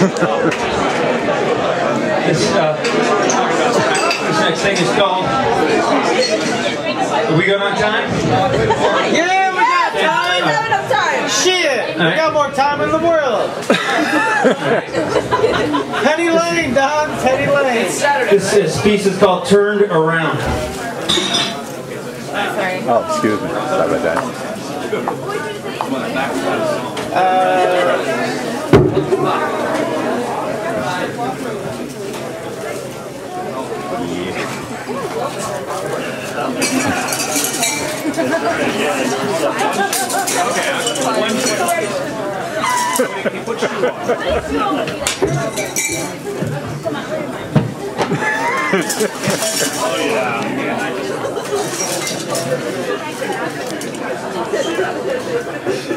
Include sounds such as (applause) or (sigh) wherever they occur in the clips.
this, uh, this next thing is called. Are we going on time? yeah, we got time. We have enough time. Shit, right. we got more time in the world. (laughs) Penny Lane, dog. Penny Lane. This, this piece is called "Turned Around." Sorry. Oh, excuse me. Sorry about that. Uh, oh yeah. (laughs) (laughs)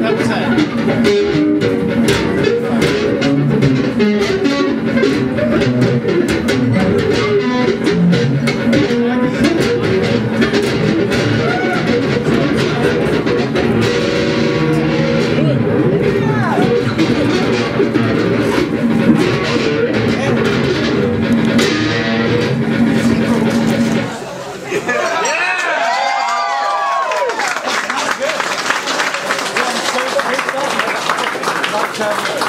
That was it. much.